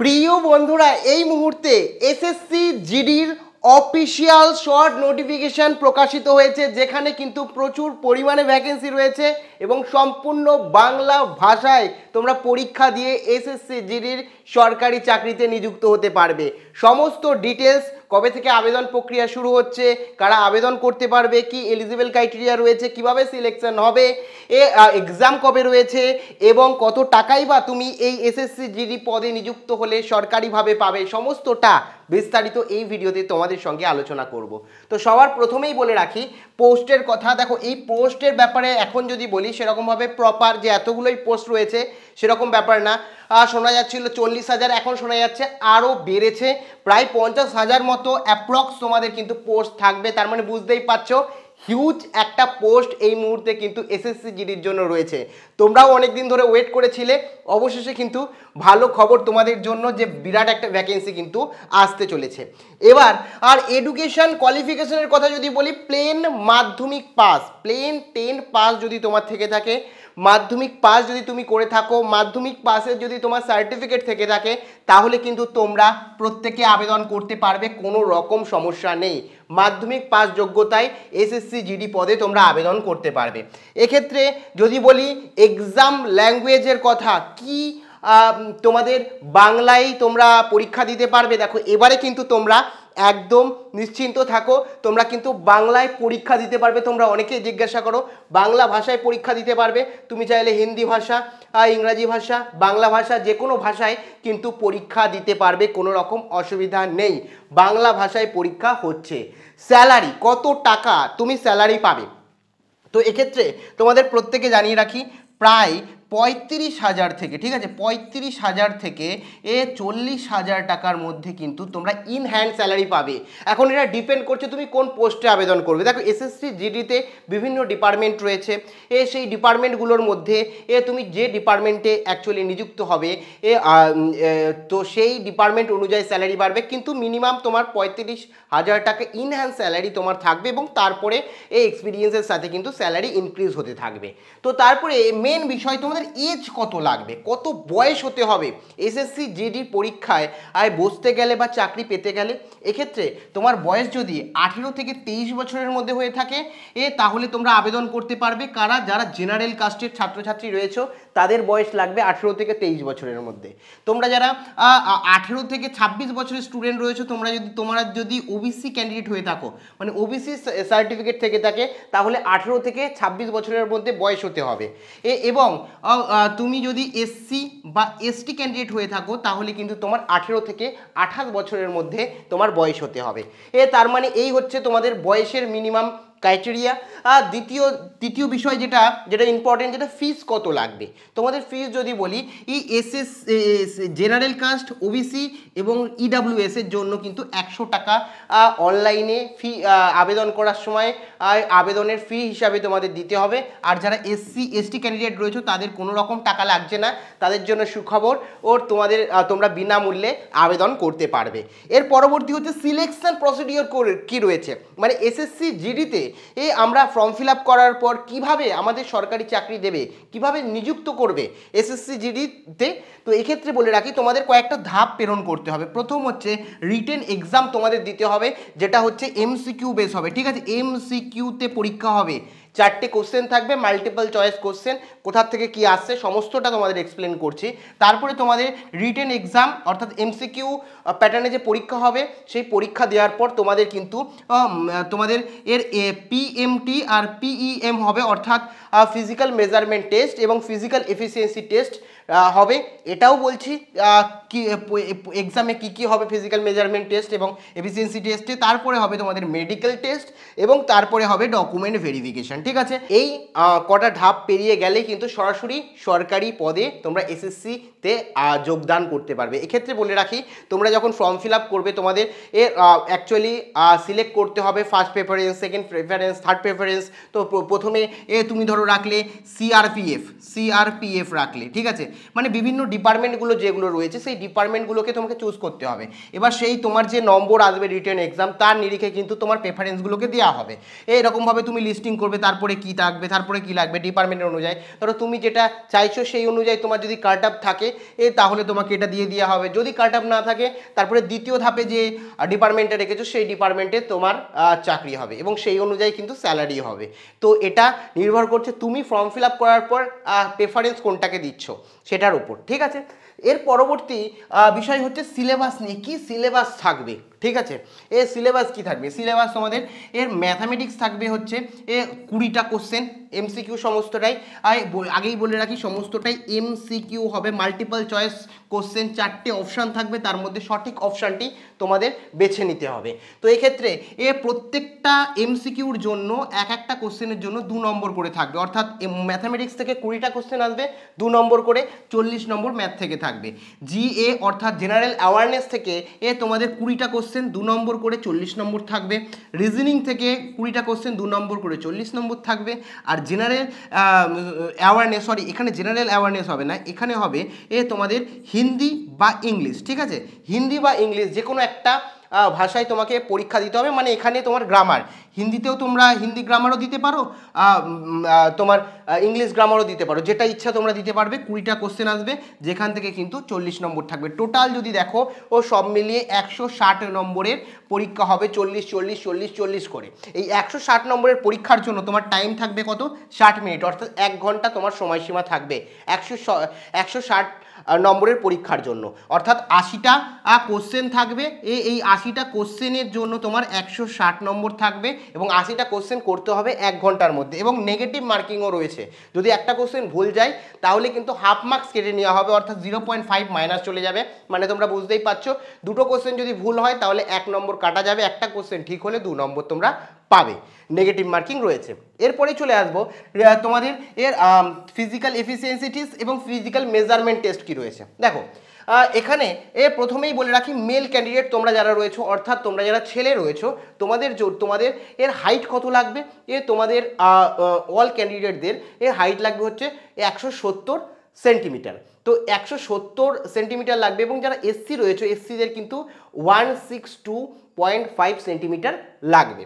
প্রিয় বন্ধুরা, এই মুহূর্তে এসএসসি জিডির অফিসিয়াল শর্ট নোটিফিকেশান প্রকাশিত হয়েছে, যেখানে কিন্তু প্রচুর পরিমাণে ভ্যাকেন্সি রয়েছে এবং সম্পূর্ণ বাংলা ভাষায় তোমরা পরীক্ষা দিয়ে এসএসসি জিডির সরকারি চাকরিতে নিযুক্ত হতে পারবে। সমস্ত ডিটেলস কবে থেকে আবেদন প্রক্রিয়া শুরু হচ্ছে, কারা আবেদন করতে পারবে, কি এলিজিবল ক্রাইটেরিয়া রয়েছে, কীভাবে সিলেকশন হবে, এ এক্সাম কবে রয়েছে এবং কত টাকাই বা তুমি এই এসএসসি জিডি পদে নিযুক্ত হলে সরকারিভাবে পাবে, সমস্তটা বিস্তারিত এই ভিডিওতে তোমাদের সঙ্গে আলোচনা করব। তো সবার প্রথমেই বলে রাখি পোস্টের কথা। দেখো, এই পোস্টের ব্যাপারে এখন যদি বলি, সেরকমভাবে প্রপার যে এতগুলোই পোস্ট রয়েছে, সেরকম ব্যাপার না। শোনা যাচ্ছিল চল্লিশ হাজার, এখন শোনা যাচ্ছে আরও বেড়েছে। প্রায় পঞ্চাশ হাজার মতো অ্যাপ্রক্স তোমাদের কিন্তু পোস্ট থাকবে। তার মানে বুঝতেই পারছ হিউজ একটা পোস্ট এই মুহূর্তে কিন্তু এসএসসি জিডির জন্য রয়েছে। তোমরাও অনেক দিন ধরে ওয়েট করেছিলে, অবশেষে কিন্তু ভালো খবর তোমাদের জন্য যে বিরাট একটা ভ্যাকেন্সি কিন্তু আসতে চলেছে। এবার, আর এডুকেশন কোয়ালিফিকেশনের কথা যদি বলি প্লেন মাধ্যমিক পাস প্লেন টেন পাস যদি তোমার থেকে থাকে মাধ্যমিক পাস যদি তুমি করে থাকো, মাধ্যমিক পাসের যদি তোমার সার্টিফিকেট থেকে থাকে, তাহলে কিন্তু তোমরা প্রত্যেকে আবেদন করতে পারবে, কোনো রকম সমস্যা নেই। মাধ্যমিক পাস যোগ্যতায় এসএসসি, জিডি পদে তোমরা আবেদন করতে পারবে। এক্ষেত্রে যদি বলি এক্সাম ল্যাঙ্গুয়েজের কথা, কি তোমাদের বাংলায় তোমরা পরীক্ষা দিতে পারবে? দেখো, এবারে কিন্তু তোমরা একদম নিশ্চিন্ত থাকো। তোমরা কিন্তু বাংলায় পরীক্ষা দিতে পারবে। তোমরা অনেকেই জিজ্ঞাসা করো, বাংলা ভাষায় পরীক্ষা দিতে পারবে? তুমি চাইলে হিন্দি ভাষা ইংরাজি ভাষা, বাংলা ভাষা যে কোনো ভাষায় কিন্তু পরীক্ষা দিতে পারবে। কোনো রকম অসুবিধা নেই। বাংলা ভাষায় পরীক্ষা হচ্ছে। স্যালারি, কত টাকা তুমি স্যালারি পাবে? তো এক্ষেত্রে তোমাদের প্রত্যেকে জানিয়ে রাখি, প্রায় পঁয়ত্রিশ হাজার থেকে, ঠিক আছে? পঁয়ত্রিশ হাজার থেকে এ চল্লিশ হাজার টাকার মধ্যে কিন্তু তোমরা ইন হ্যান্ড স্যালারি পাবে। এখন এটা ডিপেন্ড করছে তুমি কোন পোস্টে আবেদন করবে। দেখো এসএসসি জিডিতে বিভিন্ন ডিপার্টমেন্ট রয়েছে। এ সেই ডিপার্টমেন্টগুলোর মধ্যে এ তুমি যে ডিপার্টমেন্টে অ্যাকচুয়ালি নিযুক্ত হবে, এ তো সেই ডিপার্টমেন্ট অনুযায়ী স্যালারি বাড়বে। কিন্তু মিনিমাম তোমার পঁয়ত্রিশ হাজার টাকা ইন হ্যান্ড স্যালারি তোমার থাকবে এবং তারপরে এই এক্সপিরিয়েন্সের সাথে কিন্তু স্যালারি ইনক্রিজ হতে থাকবে। তো তারপরে মেন বিষয় তোমাদের এজ কত লাগবে? কত বয়স হতে হবে? এসএসসি জিডি পরীক্ষায় আয় বসতে গেলে বা চাকরি পেতে গেলে, এক্ষেত্রে তোমার বয়স যদি আঠেরো থেকে তেইশ বছরের মধ্যে হয়ে থাকে, এ তাহলে তোমরা আবেদন করতে পারবে। কারা? যারা জেনারেল কাস্টের ছাত্রছাত্রী রয়েছে তাদের বয়স লাগবে আঠেরো থেকে তেইশ বছরের মধ্যে। তোমরা যারা আঠেরো থেকে ছাব্বিশ বছরের স্টুডেন্ট রয়েছে, তোমরা যদি তোমরা যদি ওবিসি ক্যান্ডিডেট হয়ে থাকো মানে ওবিসি সার্টিফিকেট থেকে থাকে, তাহলে আঠেরো থেকে ছাব্বিশ বছরের মধ্যে বয়স হতে হবে। এবং তুমি যদি এসসি বা এসটি ক্যান্ডিডেট হয়ে থাকো, তাহলে কিন্তু তোমার আঠেরো থেকে আঠাশ বছরের মধ্যে তোমার বয়স হতে হবে। এ, তার মানে এই হচ্ছে তোমাদের বয়সের মিনিমাম ক্রাইটেরিয়া আর দ্বিতীয় তৃতীয় বিষয় যেটা যেটা ইম্পর্টেন্ট যেটা ফিস কত লাগবে? তোমাদের ফিস যদি বলি, এই এস জেনারেল কাস্ট ওবিসি এবং ইডাব্লিউএস এর জন্য কিন্তু একশো টাকা অনলাইনে ফি আবেদন করার সময় আবেদনের ফি হিসাবে তোমাদের দিতে হবে। আর যারা এসসি এসটি ক্যান্ডিডেট রয়েছে, তাদের কোনো রকম টাকা লাগছে না। তাদের জন্য সুখবর ওর তোমাদের তোমরা বিনামূল্যে আবেদন করতে পারবে। এর পরবর্তী হচ্ছে সিলেকশন প্রসিডিওর কী রয়েছে? মানে এসএসসি জিডিতে এ আমরা ফর্ম ফিল করার পর কীভাবে আমাদের সরকারি চাকরি দেবে, কীভাবে নিযুক্ত করবে এসএসসি জিডিতে তো? এক্ষেত্রে বলে রাখি, তোমাদের কয়েকটা ধাপ প্রেরণ করতে হবে। প্রথম হচ্ছে রিটেন এক্সাম তোমাদের দিতে হবে, যেটা হচ্ছে এমসিকিউ বেস হবে, ঠিক আছে? এমসিকিউতে পরীক্ষা হবে। চারটে কোশ্চেন থাকবে মাল্টিপল চয়েস কোশ্চেন কোথার থেকে কি আসছে, সমস্তটা তোমাদের এক্সপ্লেন করছি। তারপরে তোমাদের রিটেন এক্সাম অর্থাৎ এমসিকিউ প্যাটার্নে যে পরীক্ষা হবে, সেই পরীক্ষা দেওয়ার পর তোমাদের কিন্তু তোমাদের এর পিএমটি আর পিইএম হবে, অর্থাৎ ফিজিক্যাল মেজারমেন্ট টেস্ট এবং ফিজিক্যাল এফিসিয়েন্সি টেস্ট হবে। এটাও বলছি কি এক্সামে কি কি হবে ফিজিক্যাল মেজারমেন্ট টেস্ট এবং এফিসিয়েন্সি টেস্টে তারপরে হবে তোমাদের মেডিকেল টেস্ট এবং তারপরে হবে ডকুমেন্ট ভেরিফিকেশন ঠিক আছে? এই কটা ধাপ পেরিয়ে গেলে কিন্তু সরাসরি সরকারি পদে তোমরা এসএসসিতে যোগদান করতে পারবে। এক্ষেত্রে বলে রাখি, তোমরা যখন ফর্ম ফিল করবে, তোমাদের এ অ্যাকচুয়ালি সিলেক্ট করতে হবে first preference second preference third preference তো প্রথমে, এ, তুমি ধরো রাখলে সিআরপিএফ সিআরপিএফ রাখলে, ঠিক আছে? মানে বিভিন্ন ডিপার্টমেন্টগুলো যেগুলো রয়েছে, সেই ডিপার্টমেন্টগুলোকে তোমাকে চুজ করতে হবে। এবার সেই তোমার যে নম্বর আসবে রিটেন এক্সাম তার নিরিখে কিন্তু তোমার প্রেফারেন্সগুলোকে দেওয়া হবে। এইরকমভাবে তুমি লিস্টিং করবে, তারপরে কি থাকবে, তারপরে কি লাগবে ডিপার্টমেন্টের অনুযায়ী। ধরো তুমি যেটা চাইছো সেই অনুযায়ী তোমার যদি কার্ট আপ থাকে, এ তাহলে তোমাকে এটা দিয়ে দেওয়া হবে। যদি কার্ট আপ না থাকে, তারপরে দ্বিতীয় ধাপে যে ডিপার্টমেন্টে রেখেছো, সেই ডিপার্টমেন্টে তোমার চাকরি হবে এবং সেই অনুযায়ী কিন্তু স্যালারি হবে। তো এটা নির্ভর করছে তুমি ফর্ম ফিল আপ করার পর প্রেফারেন্স কোনটাকে দিচ্ছ? সেটার উপর ঠিক আছে? এর পরবর্তী বিষয় হচ্ছে সিলেবাস নিয়ে কি সিলেবাস থাকবে, ঠিক আছে? এর সিলেবাস কি থাকবে? সিলেবাস তোমাদের, এর ম্যাথামেটিক্স থাকবে হচ্ছে, এ কুড়িটা কোশ্চেন এমসিকিউ সমস্তটাই আগেই বলে রাখি সমস্তটাই এমসিকিউ হবে মাল্টিপল চয়েস কোশ্চেন চারটে অপশান থাকবে, তার মধ্যে সঠিক অপশানটি তোমাদের বেছে নিতে হবে। তো এক্ষেত্রে এ প্রত্যেকটা এমসিকিউর জন্য এক একটা কোশ্চেনের জন্য দু নম্বর করে থাকবে। অর্থাৎ ম্যাথামেটিক্স থেকে কুড়িটা কোশ্চেন আসবে, দু নম্বর করে চল্লিশ নম্বর ম্যাথ থেকে থাকবে। জিএ অর্থাৎ জেনারেল অ্যাওয়ারনেস থেকে এ তোমাদের কুড়িটা কোশ্চেন দু নম্বর করে চল্লিশ নম্বর থাকবে। রিজনিং থেকে কুড়িটা কোশ্চেন দু নম্বর করে চল্লিশ নম্বর থাকবে। আর জেনারেল অ্যাওয়ারনেস সরি এখানে জেনারেল অ্যাওয়ারনেস হবে না, এখানে হবে এ তোমাদের হিন্দি বা ইংলিশ, ঠিক আছে? হিন্দি বা ইংলিশ যে কোনো একটা ভাষায় তোমাকে পরীক্ষা দিতে হবে। মানে এখানে তোমার গ্রামার হিন্দিতেও তোমরা, হিন্দি গ্রামারও দিতে পারো তোমার ইংলিশ গ্রামারও দিতে পারো। যেটা ইচ্ছা তোমরা দিতে পারবে, কুড়িটা কোশ্চেন আসবে, যেখান থেকে কিন্তু চল্লিশ নম্বর থাকবে। টোটাল যদি দেখো, ও সব মিলিয়ে একশো ষাট নম্বরের পরীক্ষা হবে, চল্লিশ চল্লিশ চল্লিশ চল্লিশ করে। এই একশো ষাট নম্বরের পরীক্ষার জন্য তোমার টাইম থাকবে কত? ষাট মিনিট অর্থাৎ এক ঘণ্টা তোমার সময়সীমা থাকবে। একশো একশো ষাট নম্বরের পরীক্ষার জন্য। অর্থাৎ আশিটা কোশ্চেন থাকবে। এই আশিটা কোশ্চেনের জন্য তোমার একশো ষাট নম্বর থাকবে এবং আশিটা কোশ্চেন করতে হবে এক ঘণ্টার মধ্যে এবং নেগেটিভ মার্কিংও রয়েছে। যদি একটা কোশ্চেন ভুল যায়, তাহলে কিন্তু হাফ মার্কস কেটে নেওয়া হবে, অর্থাৎ জিরো পয়েন্ট ফাইভ মাইনাস চলে যাবে। মানে তোমরা বুঝতেই পারছ, দুটো কোশ্চেন যদি ভুল হয়, তাহলে এক নম্বর কাটা যাবে, একটা কোশ্চেন ঠিক হলে দু নম্বর তোমরা পাবে। নেগেটিভ মার্কিং রয়েছে। এরপরে চলে আসব তোমাদের এর ফিজিক্যাল এফিসিয়েন্সিটিস এবং ফিজিক্যাল মেজারমেন্ট টেস্ট কি রয়েছে। দেখো এখানে, এ, প্রথমেই বলে রাখি মেল ক্যান্ডিডেট তোমরা যারা রয়েছো, অর্থাৎ তোমরা যারা ছেলে রয়েছো, তোমাদের তোমাদের এর হাইট কত লাগবে? এ, তোমাদের অল ক্যান্ডিডেটদের এর হাইট লাগবে হচ্ছে একশো সত্তর সেন্টিমিটার তো একশো সত্তর সেন্টিমিটার লাগবে এবং যারা এসসি রয়েছে এসসিদের কিন্তু one six two point five centimetre লাগবে।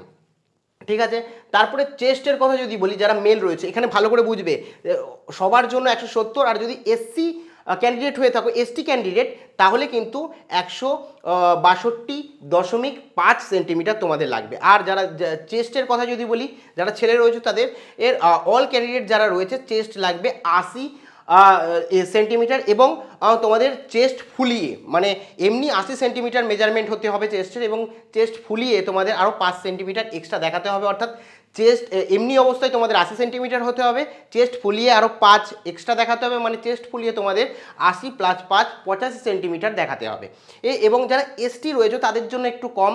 ঠিক আছে? তারপরে চেস্টের কথা যদি বলি, যারা মেল রয়েছে, এখানে ভালো করে বুঝবে সবার জন্য একশো সত্তর, আর যদি এসসি ক্যান্ডিডেট হয়ে থাকো এসটি ক্যান্ডিডেট তাহলে কিন্তু একশো বাষট্টি দশমিক পাঁচ সেন্টিমিটার তোমাদের লাগবে। আর যারা চেস্টের কথা যদি বলি, যারা ছেলে রয়েছে তাদের, এর অল ক্যান্ডিডেট যারা রয়েছে চেস্ট লাগবে আশি সেন্টিমিটার এবং তোমাদের চেস্ট ফুলিয়ে মানে এমনি আশি সেন্টিমিটার মেজারমেন্ট হতে হবে চেস্টের এবং চেস্ট ফুলিয়ে তোমাদের আরও পাঁচ সেন্টিমিটার এক্সট্রা দেখাতে হবে, অর্থাৎ চেস্ট এমনি অবস্থায় তোমাদের আশি সেন্টিমিটার হতে হবে। চেস্ট ফুলিয়ে আরও পাঁচ এক্সট্রা দেখাতে হবে মানে চেস্ট ফুলিয়ে তোমাদের আশি প্লাস পাঁচ, পঁচাশি সেন্টিমিটার দেখাতে হবে। এ, এবং যারা এসটি রয়েছে, তাদের জন্য একটু কম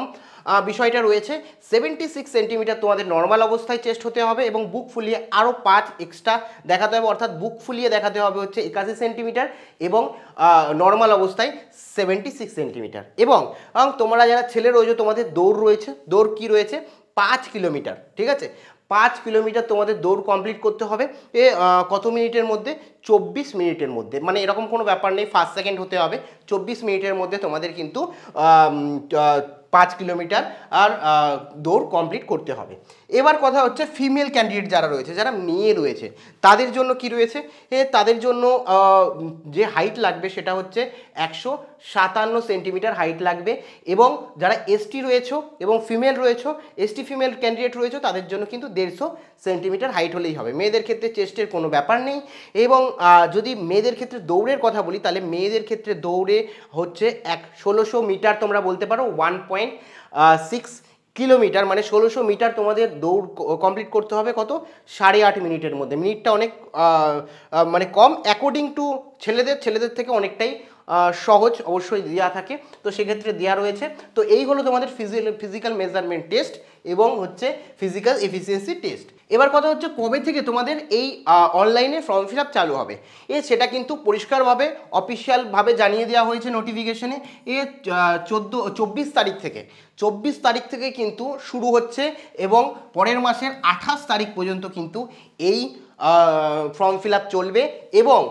বিষয়টা রয়েছে। সেভেন্টি সিক্স সেন্টিমিটার তোমাদের নর্মাল অবস্থায় চেস্ট হতে হবে এবং বুক ফুলিয়ে আরও পাঁচ এক্সট্রা দেখাতে হবে। অর্থাৎ বুক ফুলিয়ে দেখাতে হবে হচ্ছে একাশি সেন্টিমিটার এবং নর্মাল অবস্থায় সেভেন্টি সিক্স সেন্টিমিটার এবং তোমরা যারা ছেলে রয়েছে, তোমাদের দৌড় রয়েছে। দৌড় কি রয়েছে? পাঁচ কিলোমিটার, ঠিক আছে? পাঁচ কিলোমিটার তোমাদের দৌড় কমপ্লিট করতে হবে। এ কত মিনিটের মধ্যে? চব্বিশ মিনিটের মধ্যে। মানে এরকম কোনো ব্যাপার নেই, ফার্স্ট, সেকেন্ড হতে হবে। চব্বিশ মিনিটের মধ্যে তোমাদের কিন্তু পাঁচ কিলোমিটার আর দৌড় কমপ্লিট করতে হবে। এবার কথা হচ্ছে ফিমেল ক্যান্ডিডেট যারা রয়েছে, যারা মেয়ে রয়েছে, তাদের জন্য কি রয়েছে? এ, তাদের জন্য যে হাইট লাগবে সেটা হচ্ছে একশো সাতান্ন সেন্টিমিটার হাইট লাগবে এবং যারা এসটি রয়েছে এবং ফিমেল রয়েছে এসটি ফিমেল ক্যান্ডিডেট রয়েছে, তাদের জন্য কিন্তু দেড়শো সেন্টিমিটার হাইট হলেই হবে। মেয়েদের ক্ষেত্রে চেস্টের কোনো ব্যাপার নেই এবং যদি মেয়েদের ক্ষেত্রে দৌড়ের কথা বলি, তাহলে মেয়েদের ক্ষেত্রে দৌড়ে হচ্ছে এক, ষোলোশো মিটার তোমরা বলতে পারো ওয়ান পয়েন্ট সিক্স কিলোমিটার মানে ষোলোশো মিটার তোমাদের দৌড় কমপ্লিট করতে হবে কত? সাড়ে আট মিনিটের মধ্যে। মিনিটটা অনেক মানে কম অ্যাকর্ডিং টু ছেলেদের। ছেলেদের থেকে অনেকটাই সহজ, অবশ্যই দেওয়া থাকে। তো সেক্ষেত্রে দেওয়া রয়েছে। তো এই হলো তোমাদের ফিজিক্যাল মেজারমেন্ট টেস্ট এবং হচ্ছে ফিজিক্যাল এফিসিয়েন্সি টেস্ট এবার কথা হচ্ছে কবে থেকে তোমাদের এই অনলাইনে ফর্ম ফিল আপ চালু হবে। এ সেটা কিন্তু পরিষ্কারভাবে অফিসিয়ালভাবে জানিয়ে দেওয়া হয়েছে নোটিফিকেশনে এ। চোদ্দ, চব্বিশ তারিখ থেকে। চব্বিশ তারিখ থেকে কিন্তু শুরু হচ্ছে এবং পরের মাসের আঠাশ তারিখ পর্যন্ত কিন্তু এই ফর্ম ফিল চলবে এবং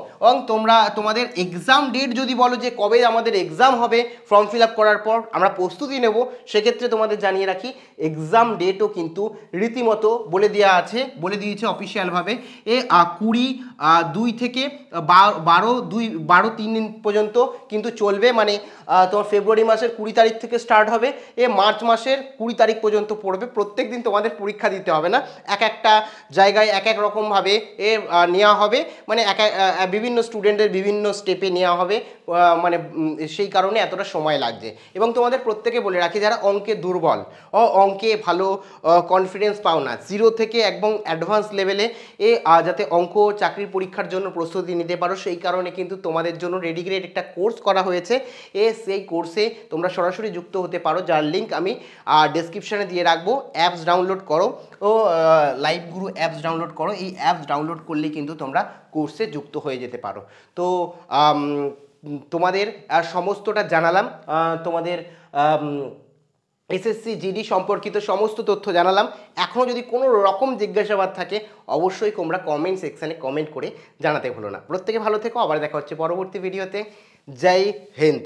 তোমরা, তোমাদের এক্সাম ডেট যদি বলো যে কবে আমাদের এক্সাম হবে ফর্ম ফিল করার পর, আমরা প্রস্তুতি নেব, সেক্ষেত্রে তোমাদের জানিয়ে রাখি এক্সাম ডেটও কিন্তু রীতিমতো বলে দেওয়া আছে, বলে দিয়েছে অফিসিয়ালভাবে এ কুড়ি দুই থেকে বারো, দুই, বারো, তিন দিন পর্যন্ত কিন্তু চলবে মানে তোমার ফেব্রুয়ারি মাসের কুড়ি তারিখ থেকে স্টার্ট হবে, এ, মার্চ মাসের কুড়ি তারিখ পর্যন্ত পড়বে, প্রত্যেক দিন তোমাদের পরীক্ষা দিতে হবে না, এক একটা জায়গায় এক এক রকমভাবে এ নেওয়া হবে। মানে এক- বিভিন্ন স্টুডেন্টের বিভিন্ন স্টেপে নেওয়া হবে। মানে সেই কারণে এতটা সময় লাগছে। এবং তোমাদের প্রত্যেকে বলে রাখি, যারা অঙ্কে দুর্বল ও অঙ্কে ভালো কনফিডেন্স পাও না জিরো থেকে একদম অ্যাডভান্স লেভেলে এ যাতে অঙ্ক চাকরির পরীক্ষার জন্য প্রস্তুতি নিতে পারো, সেই কারণে কিন্তু তোমাদের জন্য রেডিগ্রেড একটা কোর্স করা হয়েছে। এ, সেই কোর্সে তোমরা সরাসরি যুক্ত হতে পারো। যার লিঙ্ক আমি ডেসক্রিপশানে দিয়ে রাখব। অ্যাপস ডাউনলোড করো। ও লাইভ গুরু অ্যাপস ডাউনলোড করো। এই অ্যাপস ডাউনলোড করলেই কিন্তু তোমরা কোর্সে যুক্ত হয়ে যেতে পারো। তো তোমাদের সমস্তটা জানালাম। তোমাদের এসএসসি জিডি সম্পর্কিত সমস্ত তথ্য জানালাম। এখনও যদি কোনো রকম জিজ্ঞাসাবাদ থাকে, অবশ্যই তোমরা কমেন্ট সেকশানে কমেন্ট করে জানাতে ভুলো না। প্রত্যেকে ভালো থেকো, আবার দেখা হচ্ছে পরবর্তী ভিডিওতে জয় হিন্দ।